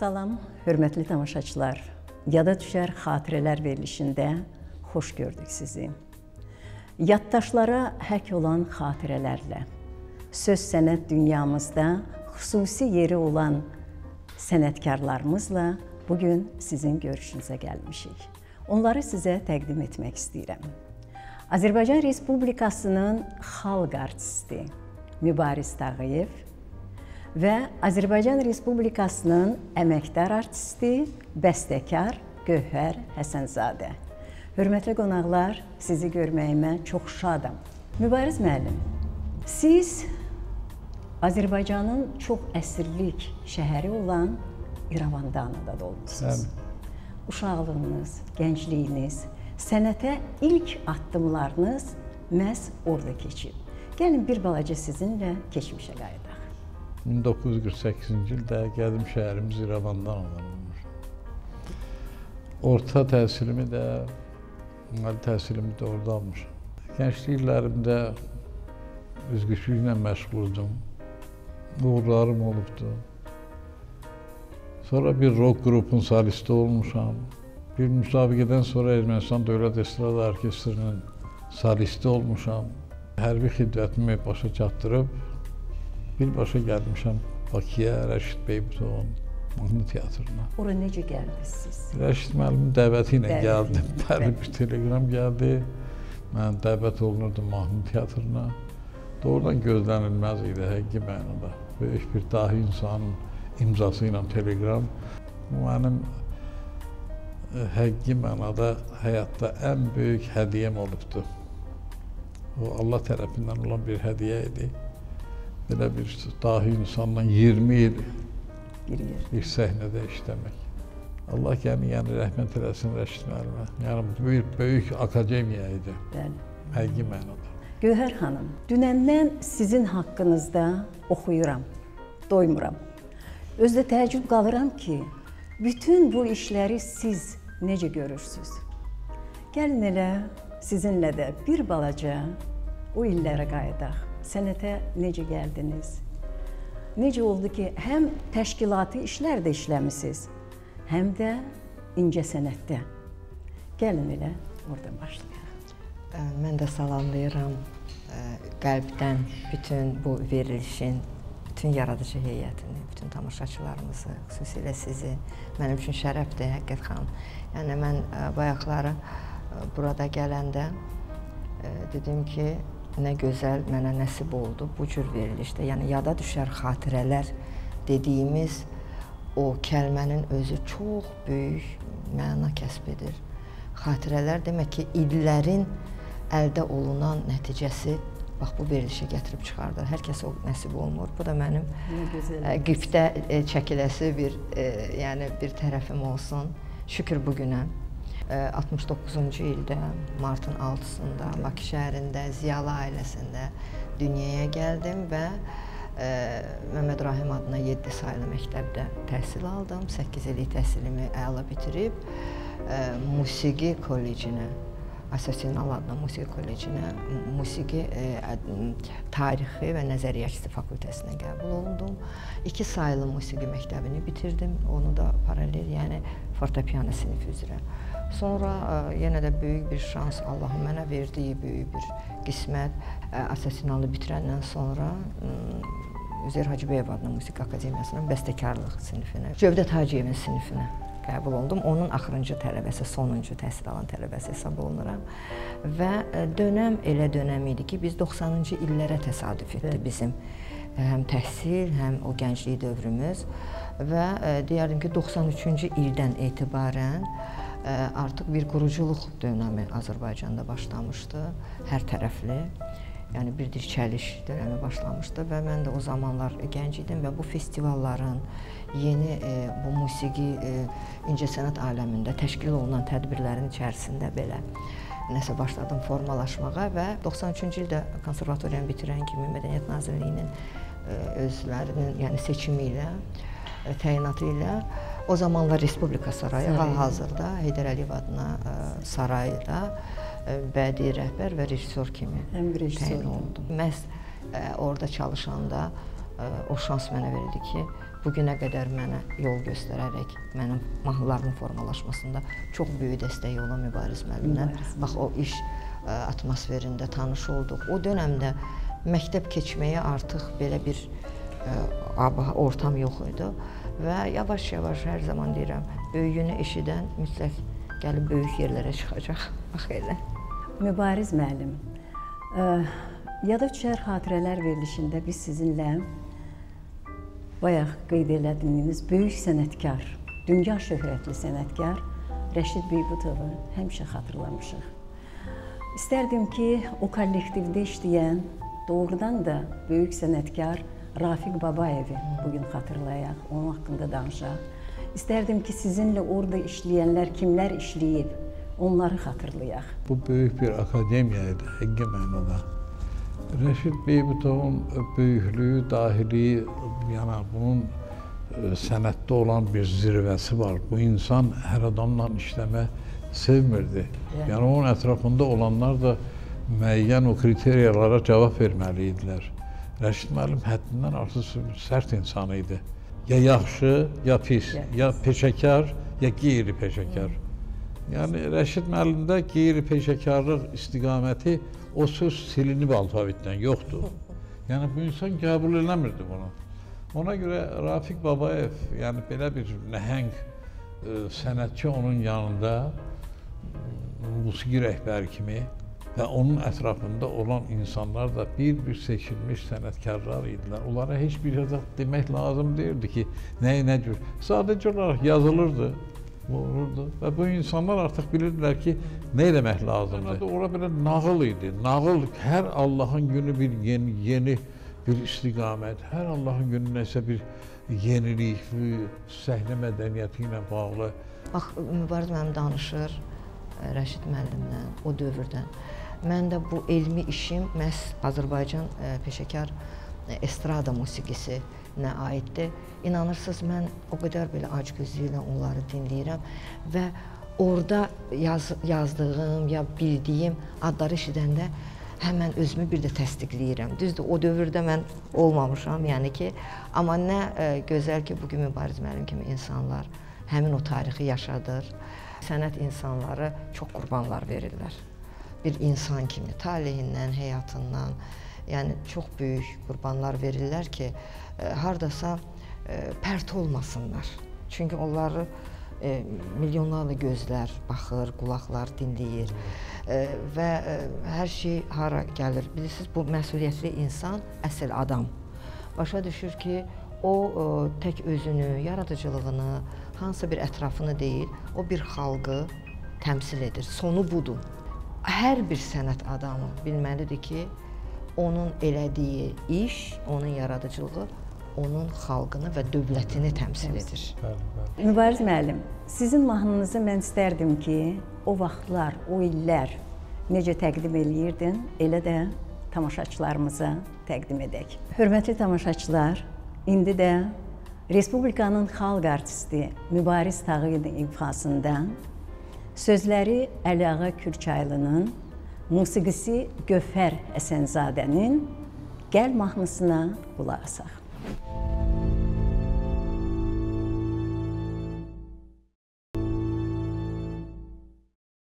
Salam, hörmətli tamaşaçılar. Yada düşər xatirələr verilişində xoş gördük sizi. Yaddaşlara həkk olan xatirələrlə söz sənət dünyamızda xüsusi yeri olan sənətkarlarımızla bu gün sizin görüşünüzə gəlmişik. Onları sizə təqdim etmək istəyirəm. Azərbaycan Respublikasının xalq artisti Mübariz Tağıyev və Azərbaycan Respublikasının əməkdar artisti, bəstəkar Gövhər Həsənzadə. Hörmətli qonaqlar, sizi görməyimə çox şadam. Mübariz müəllim, siz Azərbaycanın çox əsrlik şəhəri olan İrəvanda anadan olmusunuz. Həm. Uşaqlığınız, gəncliyiniz, sənətə ilk addımlarınız məhz orada keçib. Gəlin bir balaca sizinlə keçmişə qayıdaq. 1948-ci ildə qədim şəhərimiz İrəvandan alınmış. Orta təhsilimi də, ali təhsilimi də orada almışam. Gənclik illərimdə üzgüçlüklə məşğuldum. Uğurlarım olubdu. Sonra bir rock qrupun solisti olmuşam. Bir müsabiqədən sonra Ermənistan Dövlət Estrada Orkestrinin solisti olmuşam. Hərbi xidmətimi başa çatdırıb birbaşa gəlmişəm Bakıya, Rəşid Beybutovun mahnı teatrına. Ora necə gəldiniz siz? Rəşid müəllimin dəvəti ilə gəldim. Bəli, bir telegram gəldi. Mən dəvət olunurdum mahnı teatrına. Doğrudan gözlənilməz idi həqiqi mənada. Böyük bir dahi insanın imzası ilə telegram. Bu mənim e, həqiqi mənada həyatda ən böyük hədiyyəm olubdu. O Allah tərəfindən olan bir hədiyyə idi belə bir dahi insanla 20 il bir, yer. bir səhnədə işləmək. Allah yəni, yəni rəhmət eləsin Rəşid müəllimə. Yəni böyük böyük akademiya idi. Bəli. Həqiqi mənada. Gövhər xanım, dünəndən sizin haqqınızda oxuyuram. Doymuram. Özdə təəccüb qalıram ki, bütün bu işləri siz necə görürsüz? Gəlin elə sizinlə də bir balaca o illərə qayıdaq sənətə necə gəldiniz? Necə oldu ki, həm təşkilati işlərdə işləmisiniz, həm də incə sənətdə? Gəlin elə oradan başlayaq. Mən də salamlayıram qəlbdən bütün bu verilişin bütün yaradıcı heyətini, bütün tamaşaçılarımızı, xüsusilə sizi. Mənim üçün şərəfdir həqiqət xanım. Yəni mən bayaqları burada gələndə dedim ki, nə gözəl mənə nəsib oldu bu cür verilişdə. Yəni yada düşər xatirələr dediyimiz o kəlmənin özü çox böyük məna kəsb edir. Xatirələr demək ki, illərin əldə olunan nəticəsi bax bu verilişə gətirib çıxardır. Hər kəsə o nəsib olmur. Bu da mənim qiftə e, çəkiləsi bir e, yəni bir tərəfim olsun. Şükür bu günə. 69-cu ildə martın 6-sında Bakı şəhərində Ziyalı ailəsində dünyaya gəldim və ə, Məmməd Rahim adına 7 saylı məktəbdə təhsil aldım. 8 illik təhsilimi əla bitirib ə, musiqi kollecinə Asosinal adlı musiqi kollecinə musiqi ə, tarixi və nəzəriyyatçısı fakültəsinə qəbul olundum. 2 saylı musiqi məktəbini bitirdim. Onu da paralel, yəni fortepiano sinifi üzrə. Sonra e, yenə də böyük bir şans Allahın mənə verdiyi böyük bir qismət ə, Asasinalı bitirəndən sonra Üzeyir Hacıbeyev adlı Musiqi Akademiyasının bəstəkarlıq sinifinə, Cövdət Hacıyevin sinifinə qəbul oldum. Onun axırıncı tələbəsi, sonuncu təhsil alan tələbəsi hesab olunuram. Və e, dönəm elə dönəm idi ki, biz 90-cı illərə təsadüf etdi bizim e, həm təhsil, həm o gənclik dövrümüz və deyərdim ki, 93-cü ildən etibarən artıq bir quruculuq dönəmi Azərbaycanda başlamışdı, hər tərəfli. Yəni bir dirçəliş dönəmi başlamışdı və mən də o zamanlar gənc idim və bu festivalların, yeni e, bu musiqi e, incəsənət aləmində təşkil olunan tədbirlərin içərisində belə nəsə başladım formalaşmağa və 93-cü ildə konservatoriyanı bitirən kimi Mədəniyyət Nazirliyinin özlərinin, yəni seçimi ilə, təyinatı ilə O zamanlar Respublika sarayı, hal-hazırda Heydər Əliyev adına ə, e, sarayda ə, e, bədii rəhbər və rejissor kimi təyin oldum. Məhz ə, e, orada çalışanda ə, o şans mənə verildi ki, bu günə qədər mənə yol göstərərək mənim mahnılarımın formalaşmasında çox böyük dəstəyi olan Mübariz müəllimlə bax o iş ə, atmosferində tanış olduq. O dövrdə məktəb keçməyə artıq belə bir ə, ortam yox idi və yavaş-yavaş hər zaman deyirəm, böyüyünü eşidən mütləq gəlib böyük yerlərə çıxacaq. Bax elə. Mübariz müəllim, ə, Yada düşər xatirələr verilişində biz sizinlə bayaq qeyd elədiyiniz böyük sənətkar, dünya şöhrətli sənətkar Rəşid Beybutovu həmişə xatırlamışıq. İstərdim ki, o kollektivdə işləyən, doğrudan da böyük sənətkar Rafiq Babayevi bu gün xatırlayaq, onun haqqında danışaq. İstərdim ki, sizinlə orada işləyənlər kimlər işləyib, onları xatırlayaq. Bu böyük bir akademiya idi, həqiqi mənada. Rəşid Beybutovun böyüklüyü, dahiliyi, yəni bunun e, sənətdə olan bir zirvəsi var. Bu insan hər adamla işləmək sevmirdi. Yəni onun ətrafında olanlar da müəyyən o kriteriyalara cavab verməli idilər. Rəşid müəllim həddindən artıq sərt insan idi. Ya yaxşı, ya pis, ya peşəkar, ya qeyri-peşəkar. Yəni Rəşid müəllimdə qeyri-peşəkarlıq istiqaməti o söz silinib alfabetdən yoxdur. Yəni bu insan qəbul eləmirdi bunu. Ona görə Rafiq Babayev, yəni belə bir nəhəng ə, sənətçi onun yanında musiqi rəhbəri kimi və onun ətrafında olan insanlar da bir-bir seçilmiş sənətkarlar idilər. Onlara heç bir yazaq demək lazım deyildi ki, nəyi nə cür. Sadəcə olaraq yazılırdı olurdu və bu insanlar artıq bilirdilər ki, nə etmək lazımdır. Ora belə nağıl idi. Nağıl hər Allahın günü bir yeni yeni bir istiqamət, hər Allahın günü nəsə bir yenilik, səhnə mədəniyyəti ilə bağlı. Bax Mübariz müəllim danışır Rəşid müəllimlə o dövrdən. Mən də bu elmi işim məhz Azərbaycan ə, e, peşəkar e, estrada musiqisi nə aiddir. İnanırsınız, mən o qədər belə acgözlüklə onları dinləyirəm və orada yaz, yazdığım ya bildiyim adları eşidəndə həmən özümü bir də təsdiqləyirəm. Düzdür, o dövrdə mən olmamışam, yəni ki, amma nə ə, e, gözəl ki, bu gün Mübariz müəllim kimi insanlar həmin o tarixi yaşadır. Sənət insanları çox qurbanlar verirlər. Bir insan kimi taleyindən, həyatından, yəni çox böyük qurbanlar verirlər ki, hardasa pərt olmasınlar. Çünki onları e, milyonlarla gözlər baxır, qulaqlar dinləyir e, və e, hər şey hara gəlir. Bilirsiniz, bu məsuliyyətli insan əsl adam. Başa düşür ki, o e, tək özünü, yaradıcılığını, hansısa bir ətrafını deyil, o bir xalqı təmsil edir. Sonu budur. Hər bir sənət adamı bilməlidir ki, onun elədiyi iş, onun yaradıcılığı onun xalqını və dövlətini təmsil edir. Bəli, bəli. Mübariz müəllim, sizin mahnınızı mən istərdim ki, o vaxtlar, o illər necə təqdim eləyirdin, elə də tamaşaçılarımıza təqdim edək. Hörmətli tamaşaçılar, indi də Respublikanın xalq artisti Mübariz Tağıyevin ifasında sözləri Əliağa Kürçaylının, musiqisi Gövhər Əsənzadənin Gəl mahnısına qulaq asaq.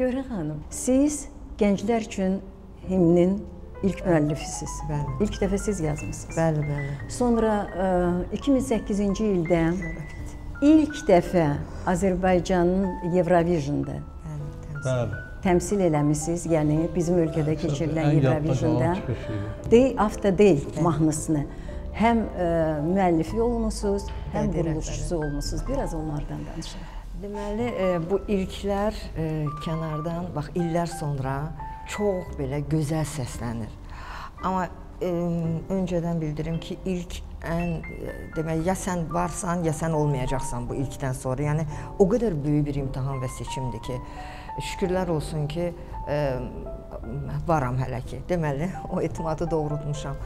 Görən xanım, siz gənclər üçün himnin ilk müəllifisiz. Bəli. İlk dəfə siz yazmısınız. Bəli, bəli. Sonra ə, e, 2008-ci ildə ilk dəfə Azərbaycanın Eurovisionda bəli, təmsil eləmisiniz. Yəni bizim ölkədə keçirilən Eurovisionda Day After Day mahnısını həm ə, e, müəllifi olmusunuz, həm quruluşçusu olmusunuz. Biraz onlardan danışaq. Deməli, e, bu ilklər e, kənardan, bax illər sonra çox belə gözəl səslənir. Amma e, öncədən bildirim ki, ilk ən deməli ya sən varsan, ya sən olmayacaqsan bu ilkdən sonra. Yəni o qədər böyük bir imtahan və seçimdir ki, şükürlər olsun ki, e, varam hələ ki. Deməli, o etimadı doğrultmuşam.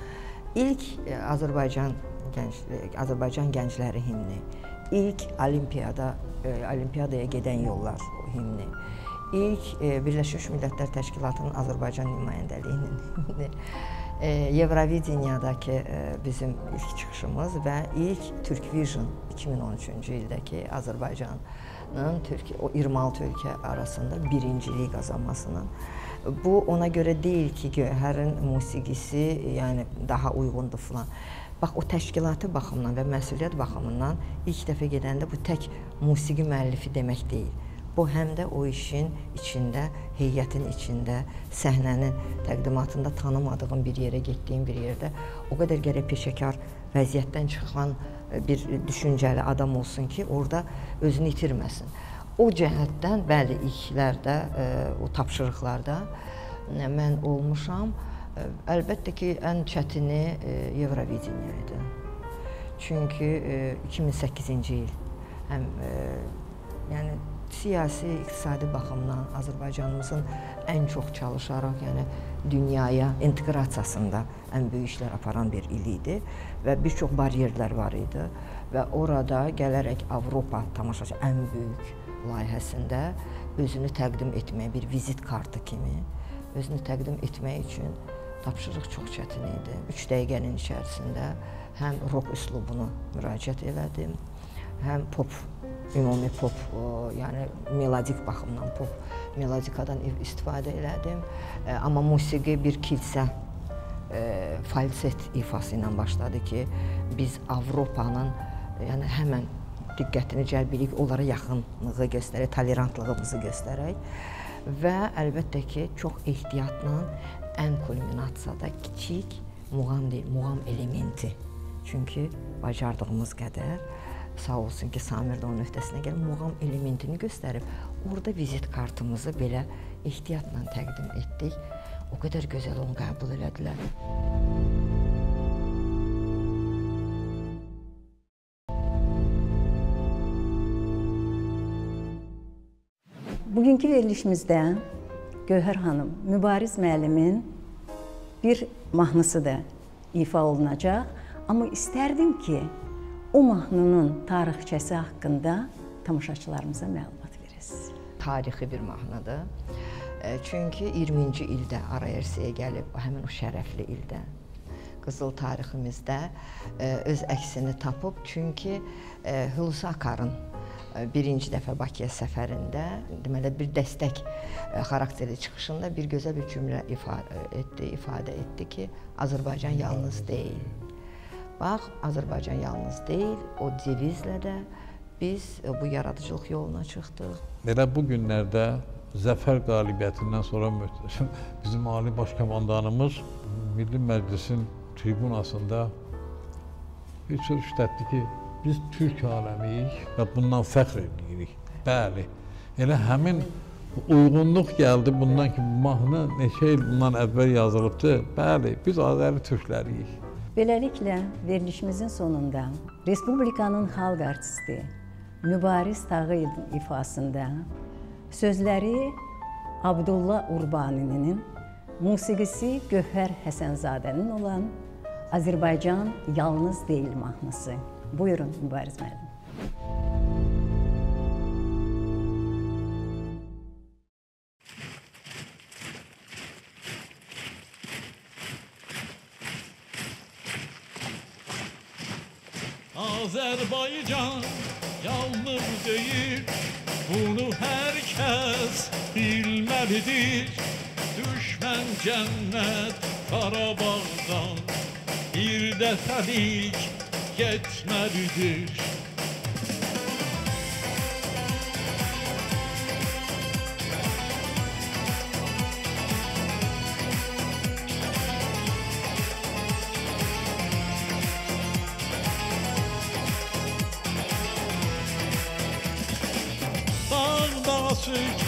İlk e, Azərbaycan gənc Azərbaycan gəncləri himni ilk olimpiyada e, olimpiyadaya gedən yollar himni. İlk e, Birləşmiş Millətlər Təşkilatının Azərbaycan nümayəndəliyinin. Eurovideniyadakı e, bizim ilk çıxışımız və ilk Türk Vision 2013-cü ildəki Azərbaycanın Türkiyə o 26 ölkə arasında birinciliyi qazanmasının bu ona görə deyil ki, Gövhərin musiqisi yəni daha uyğundur filan. Bax o təşkilati baxımından və məsuliyyət baxımından ilk dəfə gedəndə bu tək musiqi müəllifi demək deyil. Bu həm də o işin içində, heyətin içində, səhnənin təqdimatında tanımadığın bir yerə getdiyin bir yerdə o qədər gərək peşəkar vəziyyətdən çıxan e, bir düşüncəli adam olsun ki, orada özünü itirməsin. O cəhətdən bəli ilklərdə, e, o tapşırıqlarda e, mən olmuşam. Əlbəttə ki, ən çətini Eurovideniya idi. Çünki 2008-ci il həm yəni siyasi, iqtisadi baxımdan Azərbaycanımızın ən çox çalışaraq, yəni dünyaya inteqrasiyasında ən böyük işlər aparan bir il idi və bir çox baryerlər var idi və orada gələrək Avropa tamaşaçı ən böyük layihəsində özünü təqdim etməyə bir vizit kartı kimi özünü təqdim etmək üçün tapşırıq çox çətin idi. 3 dəqiqənin içərisində həm rock üslubunu müraciət elədim, həm pop ümumi pop, yəni melodik baxımdan pop melodikadan istifadə elədim. E, amma musiqi bir kilsə e, falset ifası ilə başladı ki, biz Avropanın yəni həmən diqqətini cəlb edib onlara yaxınlığı göstərək, tolerantlığımızı göstərək və əlbəttə ki, çox ehtiyatla ən kulminasiyada kiçik muğam deyil, muğam elementi. Çünki bacardığımız qədər sağ olsun ki, Samir də onun öhdəsinə gəlib muğam elementini göstərib. Orada vizit kartımızı belə ehtiyatla təqdim etdik. O qədər gözəl onu qəbul elədilər. Bugünkü verilişimizdə Gövhər xanım Mübariz müəllimin bir mahnısı da ifa olunacaq. Amma istərdim ki, o mahnının tarixçəsi haqqında tamaşaçılarımıza məlumat verəsiniz. Tarixi bir mahnıdır. E, çünki 20-ci ildə Arayersiyə gəlib, həmin o şərəfli ildə qızıl tariximizdə e, öz əksini tapıb. Çünki e, Hulusi Akarın birinci dəfə Bakıya səfərində deməli bir dəstək xarakterli çıxışında bir gözəl bir cümlə ifadə etdi, ifadə etdi ki, Azərbaycan yalnız deyil. Bax, Azərbaycan yalnız deyil, o devizlə də biz e, bu yaradıcılıq yoluna çıxdıq. Elə bu günlərdə zəfər qalibiyyətindən sonra bizim ali baş komandanımız Milli Məclisin tribunasında bir söz işlətdi ki, biz türk aləmiyik və bundan fəxr edirik. Bəli. Elə həmin uyğunluq gəldi bundan ki, mahnı neçə il bundan əvvəl yazılıbdı. Bəli, biz Azəri türkləriyik. Beləliklə, verilişimizin sonunda Respublikanın xalq artisti Mübariz Tağıyevin ifasında sözləri Abdullah Urbaninin, musiqisi Gövhər Həsənzadənin olan Azərbaycan yalnız deyil mahnısı. Buyurun Mübariz müəllim. Azerbaycan yalnız değil Bunu herkes bilmelidir. Düşmen cennet Karabağ'dan Bir defelik yetmelidir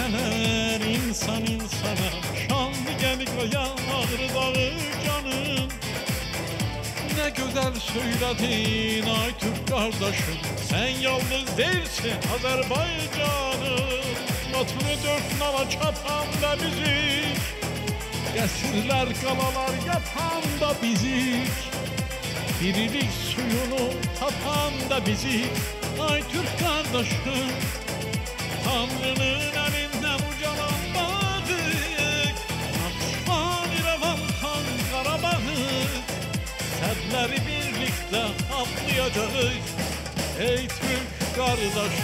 sökener insan insana. Şanlı gel koyar dağı canım? Ne güzel söyledin ay Türk kardeşim. Sen yalnız değilsin Azerbaycanım Matını dört nala çapan da bizik Qəsrlər, qalalar yapan da bizik Birilik suyunu tapan da bizik Ay Türk kardeşim Tanrı'nın atlayacağıq Ey Türk qardaşım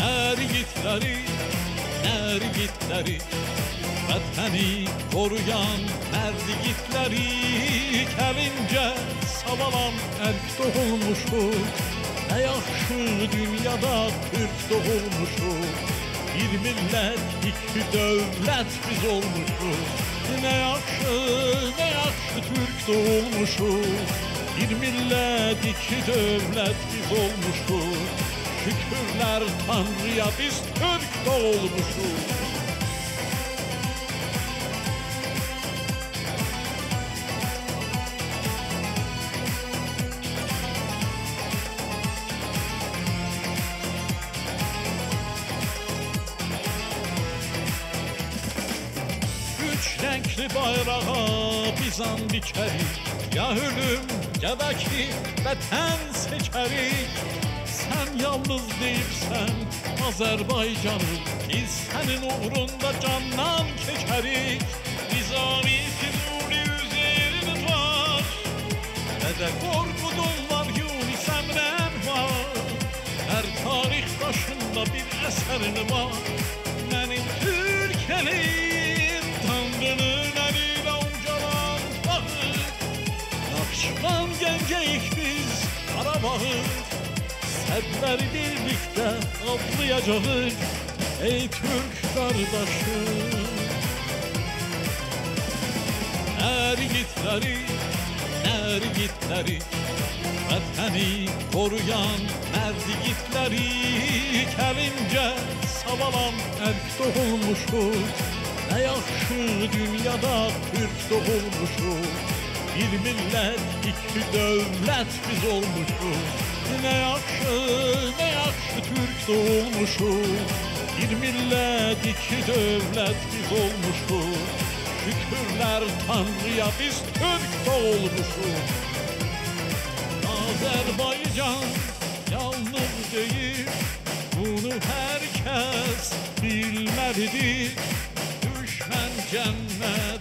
Ərgitləri, ərgitləri Vətəni koruyan mərdigitləri Kəlincə savalan ərk doğulmuşuq Nə yaxşı dünyada Türk doğulmuşuq Bir millət, iki dövlət biz olmuşuq Nə yaxşı, nə yaxşı Türk doğulmuşuq Bir millət, iki dövlət biz olmuşuq Şükürlər Tanrıya biz Türk doğulmuşuq bayrağa bizan dikerik Ya ölüm gebeki vətən seçerik Sen yalnız deyirsən Azərbaycanım Biz sənin uğrunda candan keçərik Nizami Füzuli üzeyimiz var. Nə də Qorqudun var Yunus Əmrən var. Hər tarix daşında bir əsərin var. Mənim Türk Genceyik biz Karabağı Sədləri birlikdə avlayacağıq Ey Türk qardaşım Ərgitləri, ərgitləri Vətəni koruyan mərdigitləri Kəlincə savalan ərk doğulmuşuq Nə yaxşı dünyada Türk doğulmuşuq Bir millət, iki dövlət biz olmuşuq Nə yaxşı, nə yaxşı Türk doğulmuşuq Bir millət, iki dövlət biz olmuşuq Şükürlər Tanrıya biz Türk doğulmuşuq Azərbaycan yalnız deyil Bunu hər kəs bilməlidir Düşmən cənnət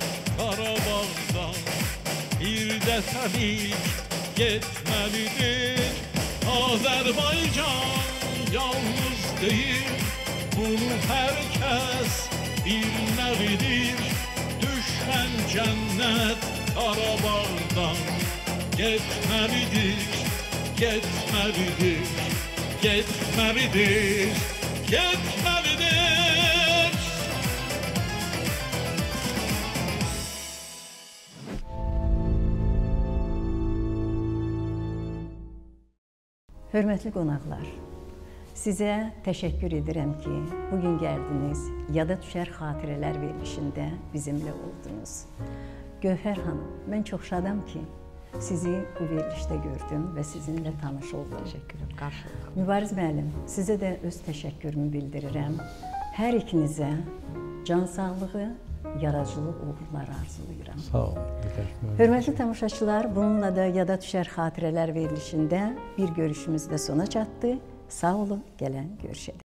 Bir dəfəlik getməlidir Azərbaycan yalnız deyil Bunu hər kəs bilməlidir Düşmən cənnət Qarabağdan Getməlidir, getməlidir, getməlidir, Hörmətli qonaqlar, sizə təşəkkür edirəm ki, bu gün gəldiniz, yada düşər xatirələr verilişində bizimlə oldunuz. Gövhər xanım, mən çox şadam ki, sizi bu verilişdə gördüm və sizinlə tanış oldum. Təşəkkür edirəm. Qarşılıq. Mübariz müəllim, sizə də öz təşəkkürümü bildirirəm. Hər ikinizə can sağlığı, yaradıcılıq uğurları arzulayıram. Sağ olun. Hörmətli tamaşaçılar, bununla da yada düşər xatirələr verilişində bir görüşümüz də sona çatdı. Sağ olun, gələn görüşədik.